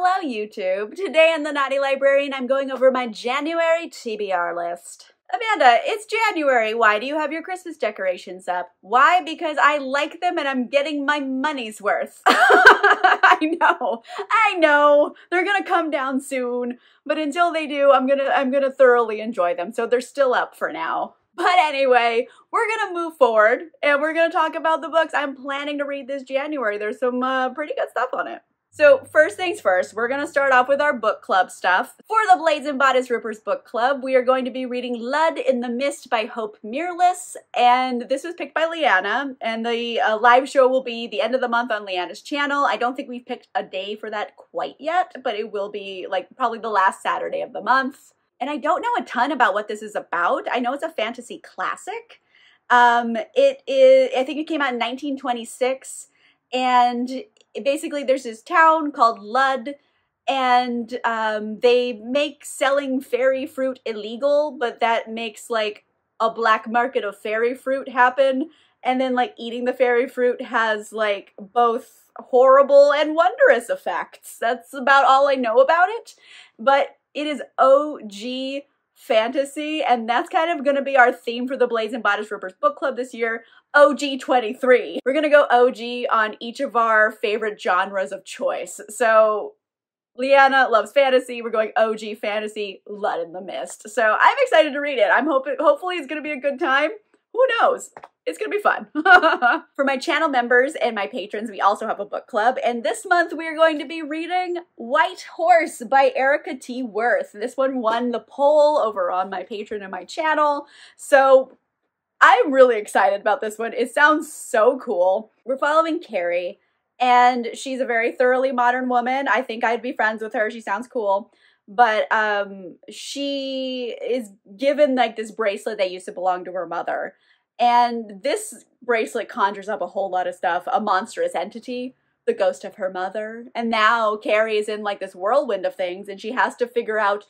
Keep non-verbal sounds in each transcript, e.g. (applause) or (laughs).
Hello, YouTube. Today in the Naughty Librarian, I'm going over my January TBR list. Amanda, it's January. Why do you have your Christmas decorations up? Why? Because I like them and I'm getting my money's worth. (laughs) I know. I know. They're going to come down soon, but until they do, I'm going to I'm going to thoroughly enjoy them. So they're still up for now. But anyway, we're going to move forward and we're going to talk about the books I'm planning to read this January. There's some uh, pretty good stuff on it. So first things first, we're going to start off with our book club stuff. For the Blades and Bodice Rippers book club, we are going to be reading Lud in the Mist by Hope Mirrlees, and this was picked by Leanna, and the uh, live show will be the end of the month on Leanna's channel. I don't think we've picked a day for that quite yet, but it will be like probably the last Saturday of the month. And I don't know a ton about what this is about. I know it's a fantasy classic. Um, it is, I think it came out in 1926, and basically there's this town called Lud and um, they make selling fairy fruit illegal, but that makes like a black market of fairy fruit happen. And then like eating the fairy fruit has like both horrible and wondrous effects. That's about all I know about it. But it is OG fantasy, and that's kind of going to be our theme for the Blades and Bodice Rippers book club this year, OG23. We're going to go OG on each of our favorite genres of choice. So Leanna loves fantasy. We're going OG fantasy, Lud in the Mist. So I'm excited to read it. I'm hoping, hopefully it's going to be a good time. Who knows? It's gonna be fun. (laughs) For my channel members and my patrons, we also have a book club, and this month we are going to be reading White Horse by Erika T. Wurth. This one won the poll over on my Patreon and my channel, so I'm really excited about this one. It sounds so cool. We're following Carrie, and she's a very thoroughly modern woman. I think I'd be friends with her. She sounds cool but um she is given like this bracelet that used to belong to her mother and this bracelet conjures up a whole lot of stuff a monstrous entity, the ghost of her mother. And now Carrie is in like this whirlwind of things and she has to figure out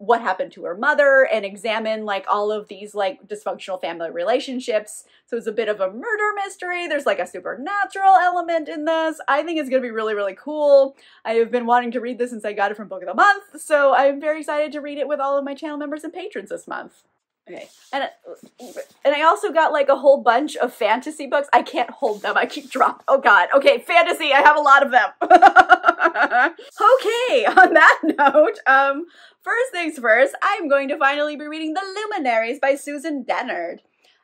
what happened to her mother and examine like all of these like dysfunctional family relationships. So it's a bit of a murder mystery. There's like a supernatural element in this. I think it's going to be really, really cool. I have been wanting to read this since I got it from Book of the Month. So I'm very excited to read it with all of my channel members and patrons this month. Okay. And and I also got like a whole bunch of fantasy books. I can't hold them. I keep dropping. Oh god. Okay, fantasy. I have a lot of them. (laughs) okay, on that (laughs) note, um first things first, I'm going to finally be reading The Luminaries by Susan Dennard.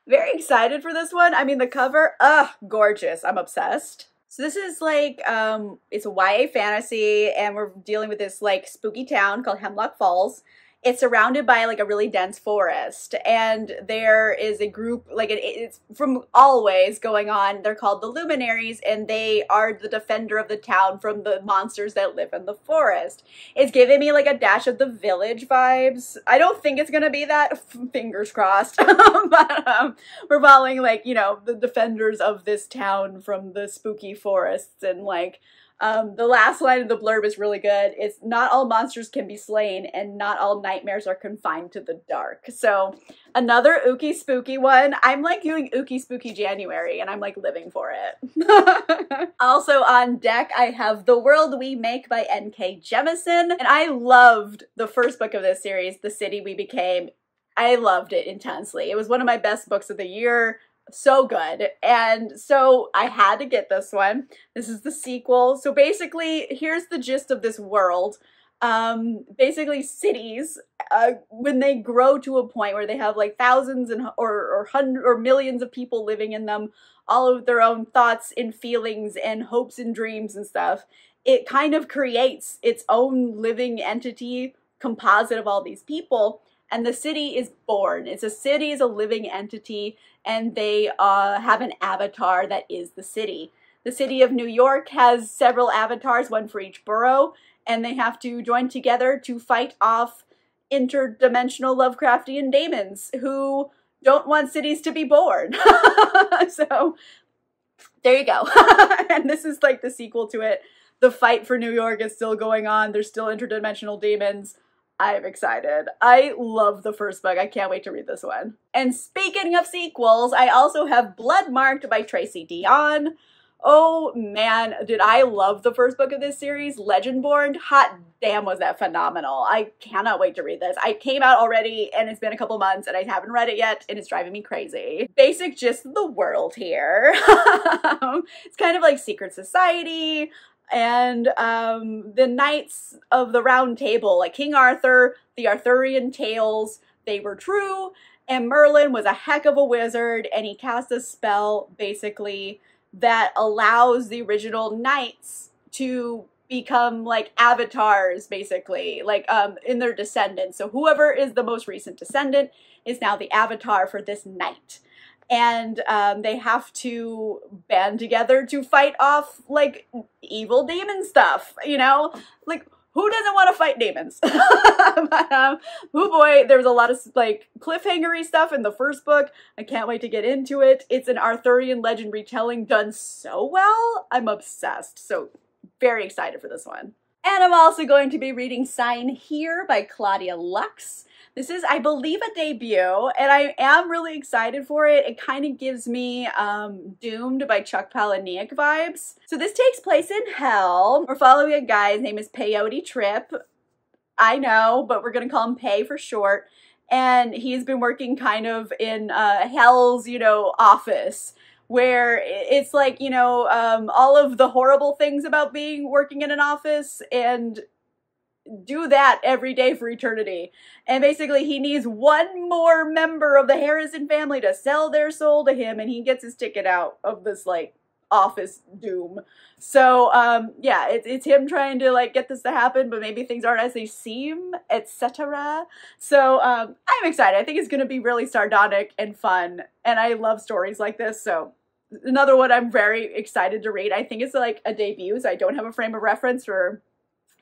Very excited for this one. I mean, the cover, ugh, gorgeous. I'm obsessed. So this is like, um, it's a YA fantasy, and we're dealing with this like spooky town called Hemlock Falls it's surrounded by like a really dense forest and there is a group like it, it's from always going on. They're called the luminaries and they are the defender of the town from the monsters that live in the forest. It's giving me like a dash of the village vibes. I don't think it's gonna be that. (laughs) Fingers crossed. But (laughs) um, we're following like you know the defenders of this town from the spooky forests and like um, the last line of the blurb is really good. It's not all monsters can be slain, and not all nightmares are confined to the dark. So, another ooky spooky one. I'm like doing ooky spooky January, and I'm like living for it. (laughs) also on deck, I have The World We Make by N.K. Jemisin, and I loved the first book of this series, The City We Became. I loved it intensely. It was one of my best books of the year so good. And so I had to get this one. This is the sequel. So basically, here's the gist of this world. Um, basically, cities, uh, when they grow to a point where they have like thousands and or or hundred or millions of people living in them, all of their own thoughts and feelings and hopes and dreams and stuff, it kind of creates its own living entity composite of all these people and the city is born. It's a city is a living entity, and they uh, have an avatar that is the city. The city of New York has several avatars, one for each borough, and they have to join together to fight off interdimensional Lovecraftian demons who don't want cities to be born. (laughs) so there you go. (laughs) and this is like the sequel to it. The fight for New York is still going on. There's still interdimensional demons. I'm excited. I love the first book. I can't wait to read this one. And speaking of sequels, I also have Bloodmarked by Tracy Deonn. Oh man, did I love the first book of this series, Legendborn. Hot damn, was that phenomenal. I cannot wait to read this. I came out already and it's been a couple months and I haven't read it yet and it's driving me crazy. Basic just the world here. (laughs) it's kind of like Secret Society and um, the Knights of the Round Table, like King Arthur, the Arthurian tales, they were true. And Merlin was a heck of a wizard and he cast a spell basically that allows the original knights to become like avatars basically. Like um in their descendants. So whoever is the most recent descendant is now the avatar for this knight and um, they have to band together to fight off like evil demon stuff you know like who doesn't want to fight demons? (laughs) but, um, oh boy, there's a lot of like cliffhangery stuff in the first book. I can't wait to get into it. It's an Arthurian legend retelling done so well. I'm obsessed. So very excited for this one. And I'm also going to be reading Sign Here by Claudia Lux. This is, I believe, a debut, and I am really excited for it. It kind of gives me um, Doomed by Chuck Palahniuk vibes. So this takes place in hell. We're following a guy, his name is Peyote Trip. I know, but we're to call him Pay for short. And he's been working kind of in uh, hell's, you know, office where it's like, you know, um, all of the horrible things about being working in an office and do that every day for eternity. And basically, he needs one more member of the Harrison family to sell their soul to him, and he gets his ticket out of this, like, office doom. So, um, yeah, it's, it's him trying to, like, get this to happen, but maybe things aren't as they seem, etc. So, um, I'm excited. I think it's going to be really sardonic and fun, and I love stories like this, so another one I'm very excited to read. I think it's, like, a debut, so I don't have a frame of reference for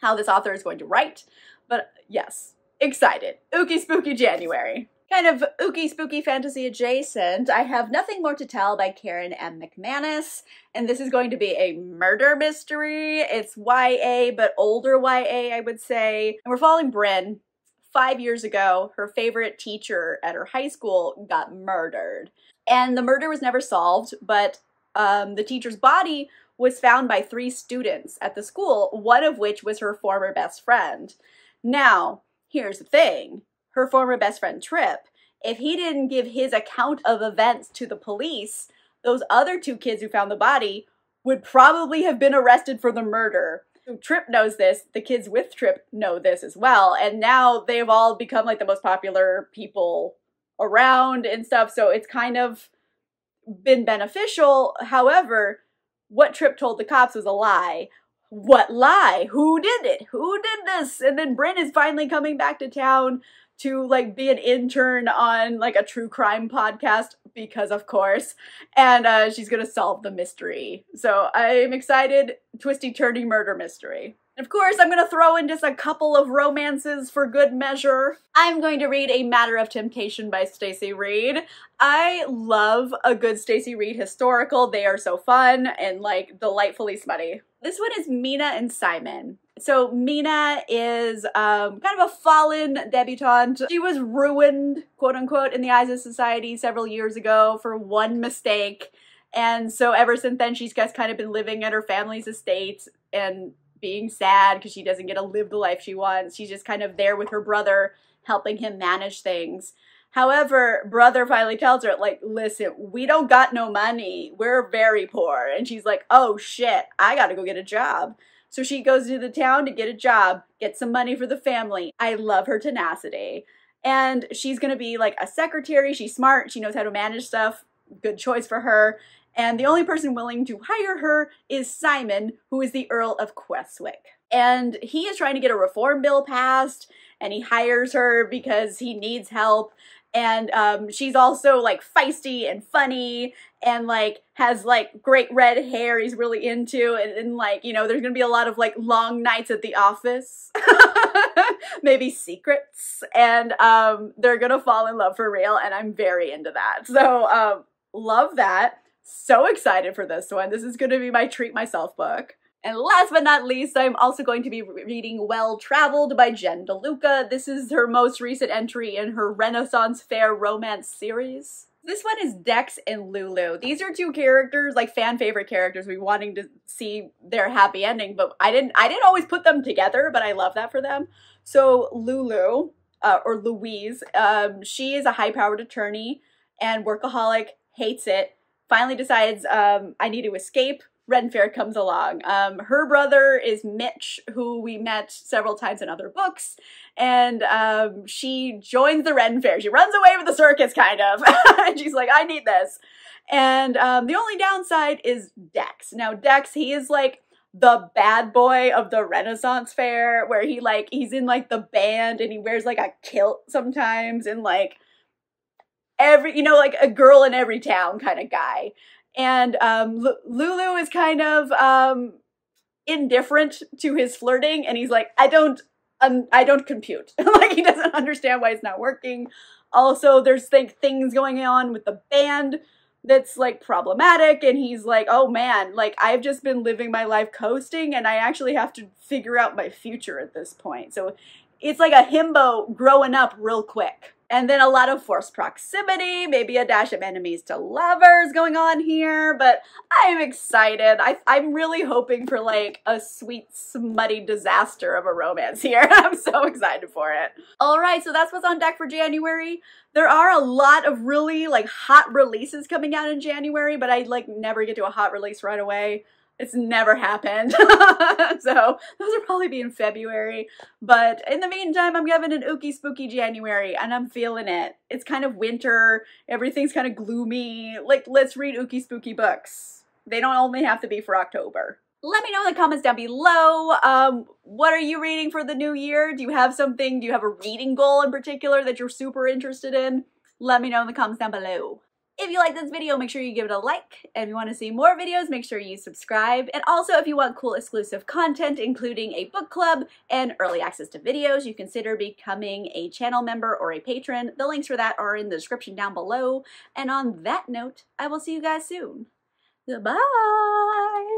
how this author is going to write. But yes, excited. Ookie Spooky January. Kind of ookie spooky fantasy adjacent, I have Nothing More to Tell by Karen M. McManus, and this is going to be a murder mystery. It's YA, but older YA, I would say. And we're following Bryn. Five years ago, her favorite teacher at her high school got murdered. And the murder was never solved, but um, the teacher's body was found by three students at the school, one of which was her former best friend. Now, here's the thing her former best friend, Trip, if he didn't give his account of events to the police, those other two kids who found the body would probably have been arrested for the murder. Trip knows this, the kids with Trip know this as well, and now they've all become like the most popular people around and stuff, so it's kind of been beneficial. However, what Trip told the cops was a lie. What lie? Who did it? Who did this? And then Bryn is finally coming back to town to like be an intern on like a true crime podcast because of course and uh, she's gonna solve the mystery so i'm excited twisty turny murder mystery of course, I'm going to throw in just a couple of romances for good measure. I'm going to read A Matter of Temptation by Stacy Reid. I love a good Stacy Reid historical. They are so fun and like delightfully smutty. This one is Mina and Simon. So Mina is um, kind of a fallen debutante. She was ruined, quote unquote, in the eyes of society several years ago for one mistake. And so ever since then, she's just kind of been living at her family's estate and being sad because she doesn't get to live the life she wants. She's just kind of there with her brother, helping him manage things. However, brother finally tells her, like, listen, we don't got no money. We're very poor. And she's like, oh shit, I gotta go get a job. So she goes to the town to get a job, get some money for the family. I love her tenacity. And she's gonna be like a secretary. She's smart. She knows how to manage stuff. Good choice for her and the only person willing to hire her is Simon, who is the Earl of Queswick. And he is trying to get a reform bill passed, and he hires her because he needs help. And um, she's also like feisty and funny and like has like great red hair he's really into. And, and like, you know, there's gonna be a lot of like long nights at the office, (laughs) maybe secrets. And um, they're gonna fall in love for real. And I'm very into that. So, um, love that. So excited for this one. This is going to be my treat myself book. And last but not least, I'm also going to be reading Well Traveled by Jen DeLuca. This is her most recent entry in her Renaissance Fair romance series. This one is Dex and Lulu. These are two characters, like fan favorite characters. We wanting to see their happy ending, but I didn't. I didn't always put them together, but I love that for them. So Lulu, uh, or Louise, um, she is a high powered attorney and workaholic, hates it. Finally decides um, I need to escape. Ren Fair comes along. Um, her brother is Mitch, who we met several times in other books, and um, she joins the Ren Fair. She runs away with the circus, kind of. (laughs) and she's like, I need this. And um, the only downside is Dex. Now, Dex, he is like the bad boy of the Renaissance Fair, where he like he's in like the band and he wears like a kilt sometimes, and like every you know like a girl in every town kind of guy and um, L- Lulu is kind of um, indifferent to his flirting, and he's like, I don't, um, I don't compute. (laughs) like he doesn't understand why it's not working. Also, there's like things going on with the band that's like problematic, and he's like, oh man, like I've just been living my life coasting, and I actually have to figure out my future at this point. So it's like a himbo growing up real quick. And then a lot of forced proximity, maybe a dash of enemies to lovers going on here, but I'm excited. I, I'm really hoping for like a sweet, smutty disaster of a romance here. (laughs) I'm so excited for it. All right, so that's what's on deck for January. There are a lot of really like hot releases coming out in January, but I like never get to a hot release right away. It's never happened. (laughs) so those will probably be in February. But in the meantime, I'm having an ooky spooky January and I'm feeling it. It's kind of winter. Everything's kind of gloomy. Like, let's read ooky spooky books. They don't only have to be for October. Let me know in the comments down below. Um, what are you reading for the new year? Do you have something? Do you have a reading goal in particular that you're super interested in? Let me know in the comments down below. If you like this video, make sure you give it a like. And if you want to see more videos, make sure you subscribe. And also, if you want cool exclusive content, including a book club and early access to videos, you consider becoming a channel member or a patron. The links for that are in the description down below. And on that note, I will see you guys soon. Goodbye!